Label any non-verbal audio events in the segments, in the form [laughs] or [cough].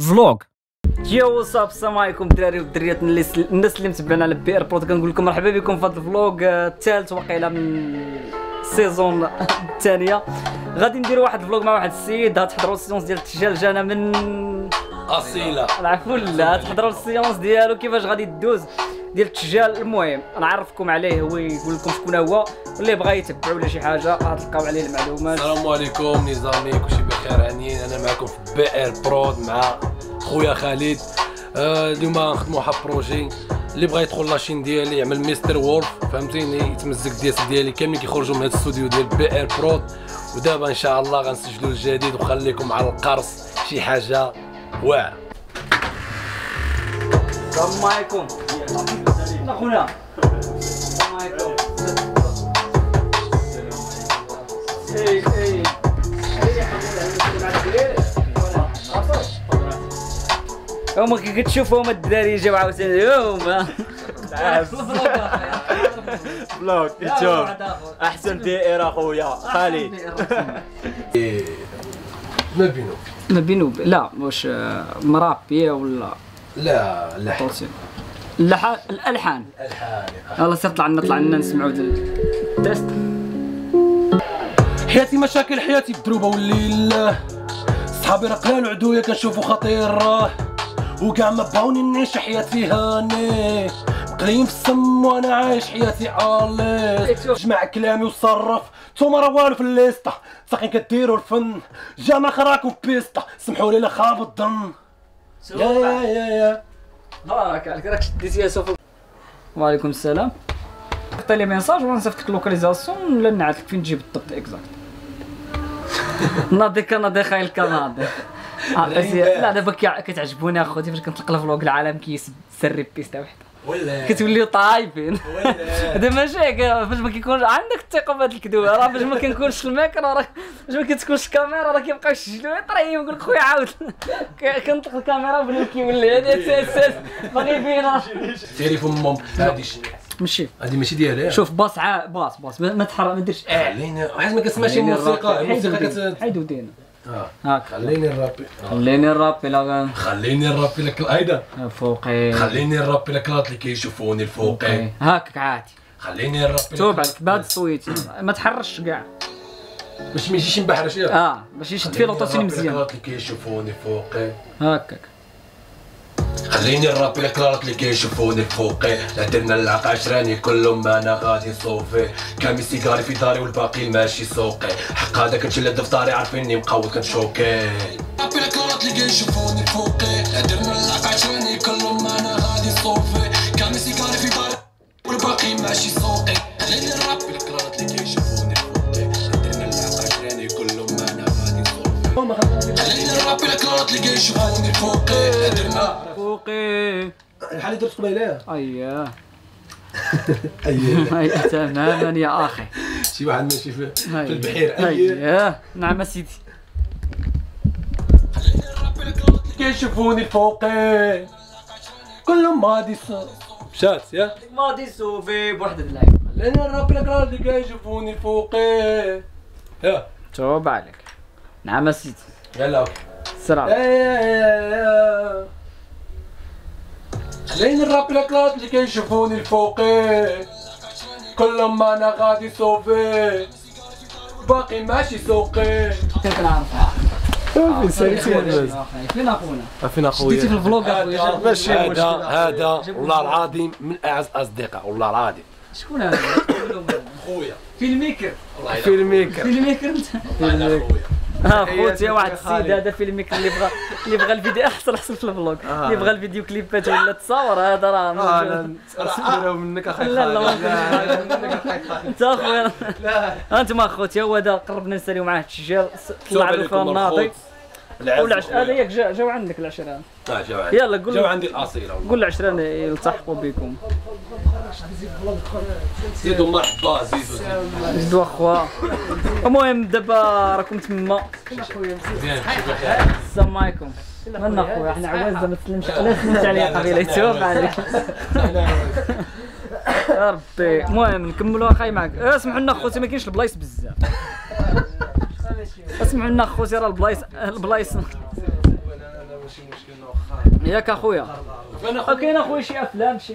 Vlog. Yo what's up السلام عليكم الدراري والدريات الناس اللي متبعنا على BR Prod كنقول لكم مرحبا بكم في هذا ال vlog آه، الثالث وقيله من ال saison الثانية. غادي نديروا واحد ال vlog مع واحد السيد. غتحضروا ال séance ديال التسجيل جانا من أصيلة. العفو لا تحضروا ال séance ديالو كيفاش غادي دوز ديال التسجيل المهم نعرفكم عليه هو يقول لكم شكون هو. واللي بغى يتبع ولا شي حاجة غتلقاو عليه المعلومات. السلام عليكم نظامي كلشي بخير هانيين أنا معكم في BR Prod مع خويا خالد. آه، اليوم نخدموا واحد بروجي اللي بغى يدخل لاشين ديالي يعمل مستر وولف فهمتيني؟ يتمزق ديالس ديالي كاملين كيخرجوا من هذا الاستوديو ديال بي إر برود. ودابا إن شاء الله غنسجلوا الجديد وخليكم على القرص شي حاجة واعرة. السلام عليكم. اخونا السلام عليكم. اي اي هما كي كتشوفوا هما الدراري جاو عاوتاني هما. بلوك يوتيوب أحسن ار اخويا خالد ما بينو؟ ما بينو؟ لا واش آه، مرابي ولا؟ لا توصيل اللحن الألحان. الحال يلا سير طلع لنا طلع لنا نسمعوا التيست حياتي مشاكل حياتي بدروبة والليل. صحابي راه قلال وعدويا كنشوفو خطير. وكاع ما بغاوني نعيش حياتي هاني. مقليين في السم وأنا عايش حياتي اليس جمع كلامي وصرف. نتوما راه والو في الليستا ساقين كديروا الفن. جامع خراكم في بيستا سمحوا لي لا خاب الظن. يا يا يا يا. بارك عليك. راك شديتي يا سوف وعليكم السلام. عطي لي ميساج ونصيفط لك لوكاليزاسيون ولا نعرف فين تجيب بالضبط اكزاكت ناضي كناضي خايل كناضي عطيتي لا دابا كتعجبوني اخوتي فاش كنطلق الفلوق العالم كيسري بيستا وحده. ولا. كتوليو طايفين ولا. [laughs] هذا ماشي هيك فاش ما كيكونش عندك الثقة بهاد الكذوبه راه فاش ما كنكونش الميكرا راه فاش ما كتكونش الكاميرا راه كيبقاو يسجلوا يطري يقول لك خويا عاود. كنطلق الكاميرا وبنادم كيولي هذا باغي يبينا. [laughs] تليفون مام هادي ماشي هادي ماشي ديالي. شوف باص عا باص باص. ما تحرك ما ديرش آه خليني حيت ما كتسمعش الموسيقى الموسيقى كت حيدو دينا آه. هاك. خليني نرابي خليني نرابي لا خليني نرابي لك هيدا. فوقي. خليني نرابي لك اللي كيشوفوني الفوقي. هاكك عادي. خليني نرابي توب عليك بهاد الصويت ما تحرش كاع باش ما يجيش نبحر شي؟ آه باش يشد فيه لوطاسيون مزيان. اللي كيشوفوني فوقي. هاكك خليني نرابي لك اللي كيشوفوني فوقي لا درنا العق عشراني كلهم أنا غادي نصوفي كامي سيجاري في داري والباقي ماشي سوقي. حق هذا كنشيل الدفتاري عارفيني مقود كنشوكي رابي لك اللي كيشوفوني فوقي لا درنا العق عشراني كلهم أنا غادي نصوفي كامي سيجاري في داري والباقي ماشي سوقي. خليني نرابي لك اللي كيشوفوني فوقي لا درنا العق عشراني كلهم أنا غادي نصوفي خليني نرابي لك اللي كيشوفوني فوقي لا درنا فوقي. الحال اللي درت قبيلة. اييه اييه أي تماما يا أخي. شي واحد ماشي في. البحير اييه اييه نعم سيدي. كيشوفوني فوقي؟ كلهم غادي مشات يا؟ ماضي سوفي بوحدة اللعيب لأن الرب لك اللي كيشوفوني فوقي؟ يا. توب عليك. نعم سيدي. يلا. السلام خليني الراب لك اللي كيشوفوني فوقي كلهم ما أنا غادي صوفي باقي ماشي سوقي. كيف نعرفها فين ساليتي فين أخونا؟ فين شديتي في أخويا؟ الفلوق اخويا ماشي هذا. هذا والله العظيم من أعز أصدقاء والله العظيم شكون هذا؟ خويا فيلميكر. فيلميكر. فيلميكر أنت؟ أنا ها خوتي واحد. السيد هذا فيلميكر اللي بغى اللي بغى الفيديو [laughs] احسن احسن في الفلوق اللي بغى الفيديو كليبات ولا تصاور هذا راه آه موجود. نسمعوا منك أخي لا، لا،. ما. انت أخويا أنتم اخوتي هو هذا قربنا نساليو معاه التجار طلع فيها الناضي والعش هذا ياك جا- جاو عندك العشرة آه جاو عندي. يلا قول جاو عندي الاصيله قول العشرة يلتحقوا بكم. زيدوا مرحبا زيدوا زيدوا اخوا المهم دابا راكم تما. زين السلام عليكم. من أخويا؟ إحنا عواز ما تسلمش لا [laughs] تسلمت عليا قبيلة. يتوب عليك. يا ربي. المهم نكملوا اخاي معك. اسمحوا لنا خوتي ما كاينش البلايص بزاف. اسمعوا لنا خوتي راه البلايص البلايص. ماشي مشكل واخا ياك اخويا. آه، كاين أخويا شي أفلام شي.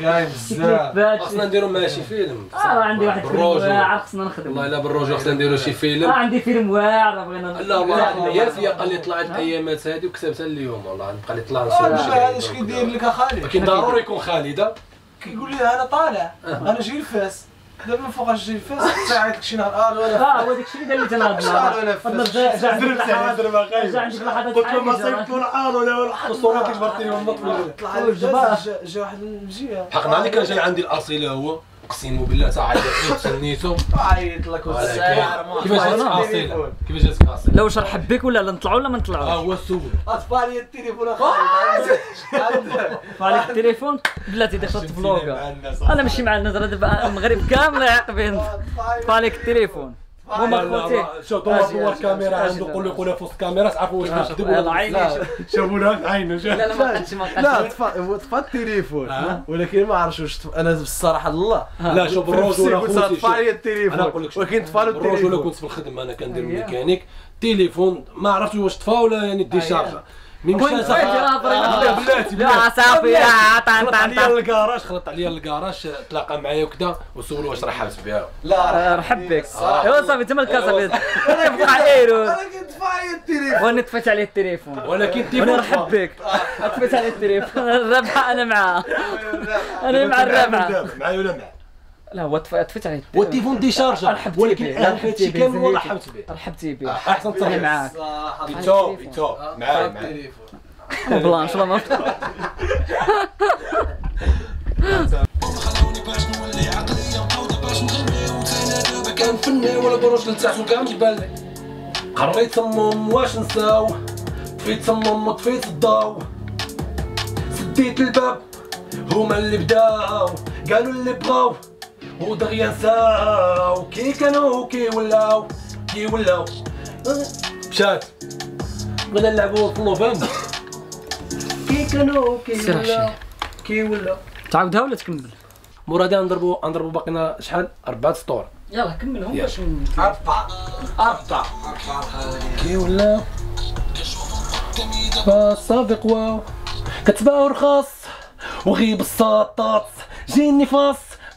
كاين شي بزاف. خصنا شي- نديرو ماشي فيلم. آه عندي واحد فيلم بالروج واعر خصنا نخدم والله الا بالروج خصنا نديرو شي آه فيلم عندي فيلم واعر بغينا لا والله يا فيا قال لي طلعت الأيامات هذه وكتبتها اليوم والله نبقى لي طلع آه نصور هذا اش كيدير لك اخالي لكن ضروري يكون خالده كيقول لي أنا طالع أنا جاي الفاس دابا من فوقاش جاي الفاس ساعدك شي نهار. آه أنا آه هو داكشي اللي دار لي أنا وأنا هاد النهار جا عندي لحظات جا عندي لحظات قلت له ما عالية صيبت له العار ولا ولا حق الصورات جبرتي من طلع. جا- واحد الجهه حقنا عليك كان جاي عندي الأصيلة هو. اقسم بالله تاع عيط تسنيتو عيط لك كيفاش جاتك اصيله كيفاش جاتك اصيله لا واش نرحب بك ولا لا نطلعوا ولا ما آه نطلعوش هو السول أطفال لي التليفون اخالي [laughs] فعليك التليفون؟ بلاتي داك الفلوغ أنا ماشي مع الناس راه دابا المغرب كامل عاقبين فعليك التليفون. هما خوتي. شوف دور دور كاميرا عنده قول له يقول في وسط الكاميرا تعرفوا واش باش يلا تدبوا عيني شافونا في عينه لا لا لا طفى التليفون آه. ولكن ما عرفتش واش أنا بالصراحه الله. لا شوف الروج ولا قلت خوتي طفى نقول التليفون لك ولكن طفى له الروج ولا التليفون كنت في الخدمة أنا كندير أييه. ميكانيك تليفون ما عرفتش واش طفى ولا يعني ديشارجا من راه آه، بلاتي يا صافي يا طان خلط طان عليا طان للكراج خلط عليا للكراج تلاقى معايا وكذا وسولو واش رحبت بها لا رحب بك ايوا صافي تما الكاسة [laughs] أنا بقى ايرو أنا كنت طفى التليفون. وأنا طفيت عليه التليفون. ولكن التليفون نرحب بك طفيت عليه التليفون. [laughs] الرابحه أنا معاه. أنا مع الرابحه معايا ولا معاه لا هو طفيت عليه. والتليفون ديشارجا رحبتي ولكن أنا هادشي به كامل زهيتي. رحبت به رحبتي به أحسن أنا طريقه معاك. يتو يتو معايا معايا بلانش لا ما كان فني ولا بروج لتحت وكاع لي قريت تمم واش نساو؟ طفيت تمم وطفيت الضاو. سديت الباب هما اللي بداو. قالوا اللي بغاو. ودغيا نساو كي كانوا كي ولاو كي ولاو. مشات بغينا نلعبوا طلو فهمت كي كانوا كي ولاو. كي ولاو. تعاودها ولا تكمل؟ مرادي نضربوا نضربوا باقينا شحال؟ أربعة سطور. يلا كملهم. باش أربعة أربعة. كي ولا صافق واو. كتباع رخاص وغيب الساطات جيني فاس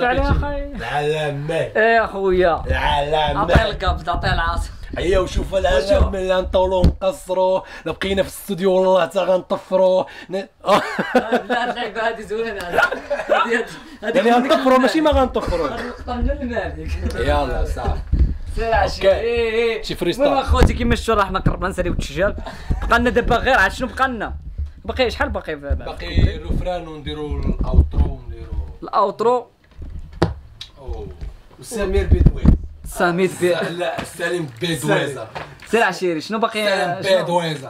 تربت عليه أخي العلامة. إيه اخويا عطيه القبض عطيه العاصي هيا وشوف العجب من اللي نطولو نقصرو لا بقينا في الاستوديو والله تا غنطفرو ن- آه. لا اللعبه هذه زوينة. هذه هذه يعني غنطفرو ماشي ما غنطفرو هذه اللقطه من المالك يلا صافي سير عشي أوكي. إيه إيه شي freestyle. المهم أخوتي؟ كيما شفتوا راه حنا قربنا نساليو التسجال بقى لنا دابا غير عاد شنو بقى لنا باقي شحال باقي؟ باقي ال refrain ونديرو ال outro ونديرو. ال outro. وسمير بدوي سميت بي لا سالم بيدويزر سير عشيري شنو باقي؟ سالم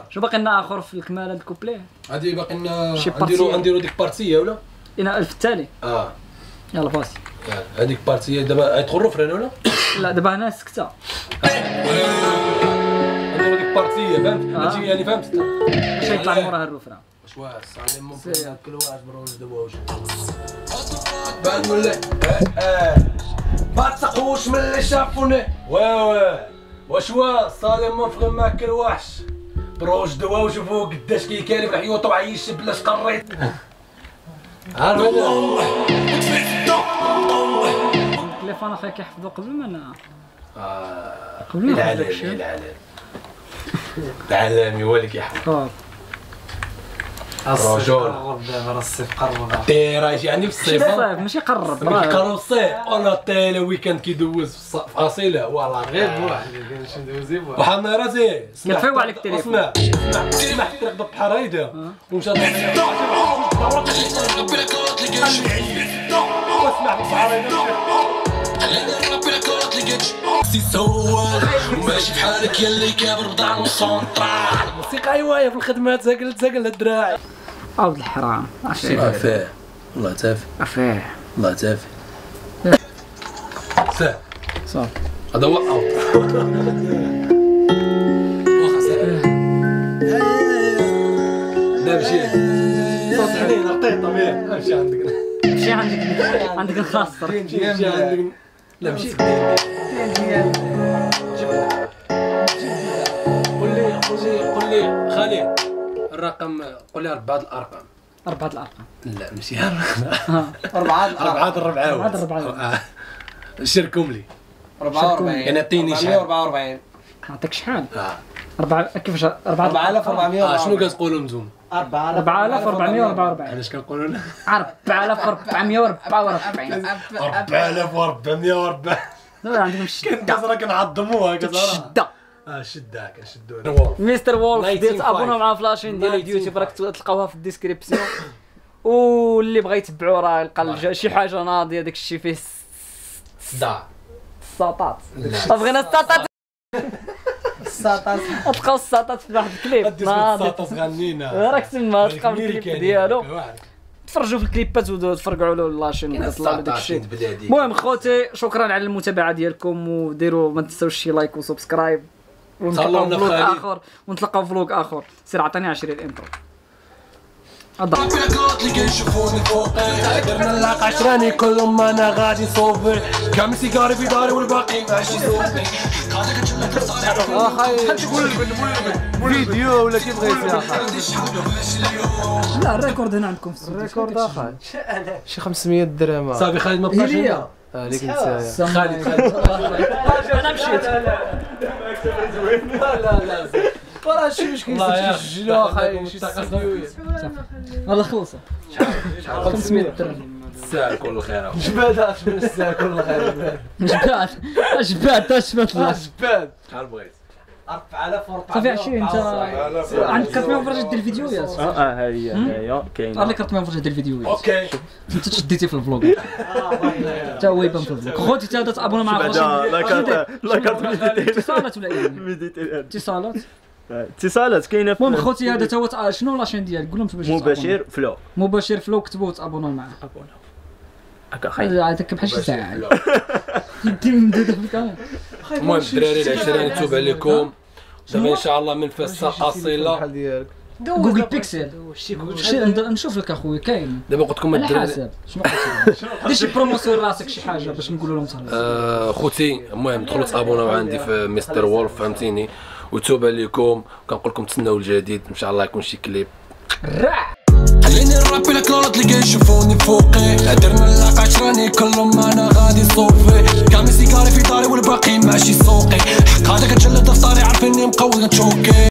شنو- باقي لنا آخر في الكمال هاد الكوبلي هادي باقي لنا نديرو. نديرو ديك partie ولا؟ إلى ألف التالي آه. يلا باسي يلا، هذيك partie. دابا غيدخل ال refrain ولا؟ لا دابا هنا سكتة. ديك partie فهمت؟ آه. يعني فهمت؟ باش يطلع موراها ال refrain واش واش صالم ممكن. ناكل واش بروج دواوش بان ولا آه آه ما تسقوش من اللي شافوني. واه واه واش وا صالم مفغم ماكل وحش. بروج دوا وشوفوا قداش كيكالف الحيوط وعيش بلاش قريت. عارف التليفون أخي كيحفظوا قبل ما أنا آه، قبل ما العالمي داكشي العالمي العالمي هو اللي كيحفظ. رجل قرب راه الصيف قرب. تيرا يجي عندي في ماشي الصيف ماشي قرب. راه كانوا الصيف. أنا تيلا ويكاند كيدوز في في أصيلة. والله غير بواحد قال شي ندوزي بواحد وحنا راسي اسمع. كتفيو عليك التليفون. اسمع اسمع. اسمع الطريق بحال هيدا. ومشى واسمع بحال هيدا وماشي بحالك يلي كابر بضاع مسونطرال موسيقى ايوايا في الخدمه تاكل تاكل الدراعي عاود الحرام فيه والله تافه عفاه والله تافه ساه صافي هذا اوت واخا ساه لا مشي صوت حنين رقيق طبيعي امشي عندك مشي عندك عندك الخاص مشي عندك لا مشي قدام قول لي قول لي قول لي. خالي الرقم قول لي أربعة الأرقام. أربعة الأرقام. لا ماشي. [laughs] أربعة أربعة الربعة. أربعة الربعة. شركم لي. 44 يعني أعطيني شحال 444 نعطيك شحال؟ آه. أربعة كيفاش؟ أربعة 4444 آه، شنو كتقولوا نتوما 4444 علاش كنقولوا؟ 4444 4440 لا عندكم الشدة كزرا كنعظموها كزرا الشدة آه شدها كنشدوها مستر وولف 95. دير تابوناو مع فلاشين ديال 95. اليوتيوب راك تلقاوها في الديسكريبسيون. [coughs] واللي بغى يتبعو راه يلقى شي حاجة ناضية داك الشيء فيه صداع الساطات بغينا [laughs] الساطات. تلقاو [laughs] الساطات في واحد الكليب. ناضي ساطس غنينا. راك تما تلقاو الكليب ديالو. تفرجوا في الكليبات وتفرجوا على la chaîne وكتطلع داك الشيء. المهم خوتي شكرا على المتابعة ديالكم وديروا ما تنساوش شي like و subscribe. في على vlog. آخر. ونتلاقاو في vlog آخر. سير عطيني 20 ال intro. هذا بلاكات اللي كيشوفوني فوقي درنا اللاق عشراني كلهم أنا غادي صوفي. كامل سيجاري في داري والباقي ماشي صوفي. فيديو ولا كيف بغيتي لا الريكورد هنا عندكم في ريكورد آخر. شي 500 درهم. صافي خالد ما بقاش عليك أنت خالد خالد. [laughs] أنا مشيت. راه شي مشكل والله يا يسجلوا أخي شي استديو والله خلص 500 درهم الساعة كل خير جباد شنو الساعة كل خير جبات جبات جبات الله جباد شحال بغيت 4400 صافي 20 انت عندك كرت ما فرجت ديال الفيديوهات آه آه هي هي كاينة عندك كرت ما فرجت ديال الفيديوهات أوكي انت تشديتي في الفلوق حتى هو يبان في الفلوق خوتي انت تابونا مع بعدا لا كارت لا كارت ميديتير اتصالات ولا إيه اتصالات اتصالات كاينة في المهم خوتي هذا تا هو تع- شنو لاشين ديالك؟ قول لهم باش. مباشر فلو. مباشر فلو كتبوا وتابوناو معاه. هكا خير هذاك بحال شي ساعة. يدي ممدوده في الكاميرا. المهم الدراري العشرين نتوب عليكم. دابا إن شاء الله من فاسا أصيلة. جوجل بيكسل نشوف لك أخويا كاين. دابا قلت لكم على الدراري حسب. شنو قلت [laughs] دير شي promotion راسك شي حاجة باش نقولوا لهم تهلا آه، خوتي المهم دخلوا تابوناو عندي في مستر وولف فهمتيني. وتوب عليكم كنقول لكم تسناو الجديد. إن شاء الله يكون شي كليب. خليني نرابي الكلارات اللي كيشوفوني فوقي. درنا اللاق عشراني كلهم أنا غادي صوفي. كامل سيجاري في داري والباقي ماشي سوقي. حق هذا كتجلد أفطاري عارفيني مقوي كنشوكي